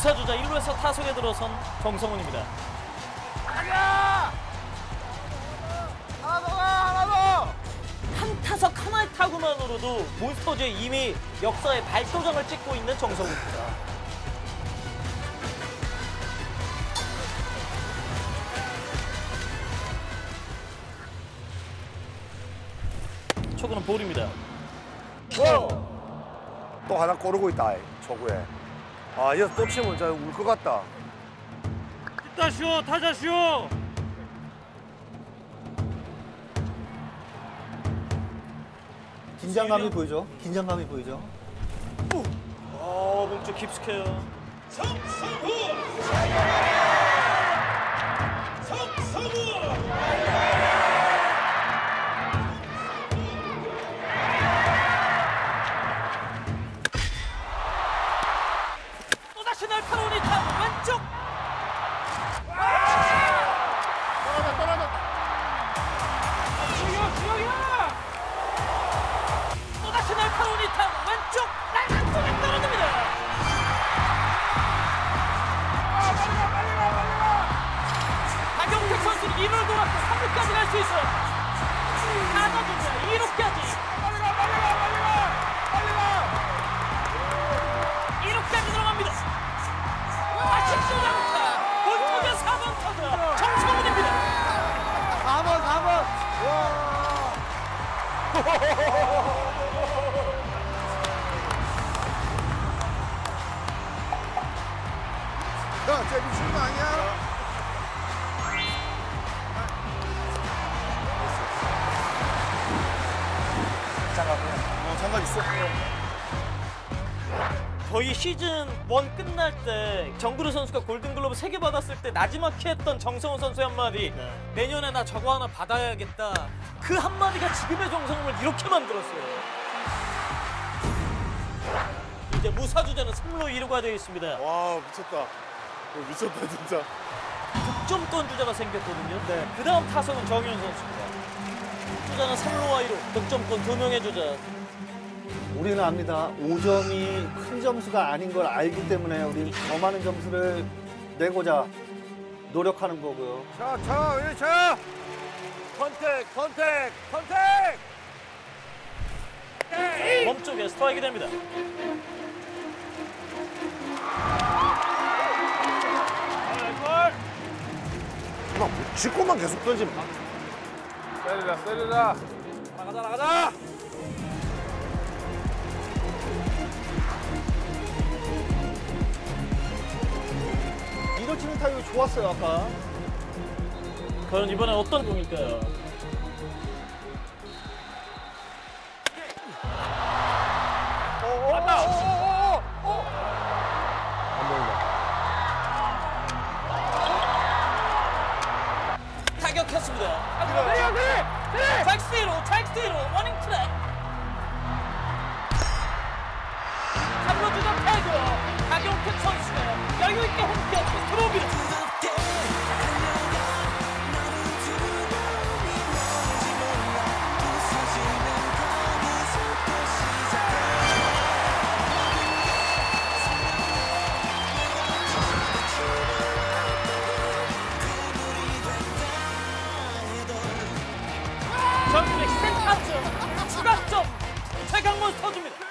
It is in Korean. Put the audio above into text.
무사주자 1루에서 타석에 들어선 정성훈입니다. 하나 더 가, 하나 더. 한 타석 하나의 타구만으로도 몬스터즈에 이미 역사의 발도장을 찍고 있는 정성훈입니다. 초구는 볼입니다. 또 하나 고르고 있다, 초구에. 아, 이거 또 치면 진짜 울 것 같다. 타자 쉬어 타자 쉬어 긴장감이 보이죠? 긴장감이 보이죠? 어, 몸쪽 깊숙해요. 또다시 3루까지 갈수 있어요. 하나입니다. 2루까지. 빨리 가, 빨리 가, 빨리 가. 빨리 가. 1루까지 들어갑니다. 또 나타. 본타자 4번 타자 정성훈입니다. 4번, 4번. 와. 야, 쟤 미친 거 아니야? 어, 장갑 있어. 거의 시즌 1 끝날 때 정그루 선수가 골든글러브 3개 받았을 때 나지막히 했던 정성훈 선수의 한마디. 내년에 나 저거 하나 받아야겠다. 그 한마디가 지금의 정성훈을 이렇게 만들었어요. 이제 무사주자는 3루 2루가 되어 있습니다. 와, 미쳤다. 어, 미쳤다, 진짜. 득점권 주자가 생겼거든요. 그 다음 타석은 정의윤 선수입니다 주자는 3루와 2루 득점권 2명의 주자 우리는 압니다. 5점이 큰 점수가 아닌 걸 알기 때문에 우리는 더 많은 점수를 내고자 노력하는 거고요. 차, 차, 왜 차? contact, contact, contact! 몸쪽에 스트라이크 됩니다 막 짚고만 계속 던지면. 때리라, 때리라. 나가자, 나가자! 밀어치는 타이밍이 좋았어요, 아까. 과연 이번엔 어떤 공일까요? 타격했습니다. 그래, 그래, 그래. 트랙스테이로, 트랙스테이로, warning track. 3루 주자 태그. 박용택 선수가 여유 있게 홈에 들어옵니다. 전술의 시생 탑점, 추가점, 최강몬스터즈입니다.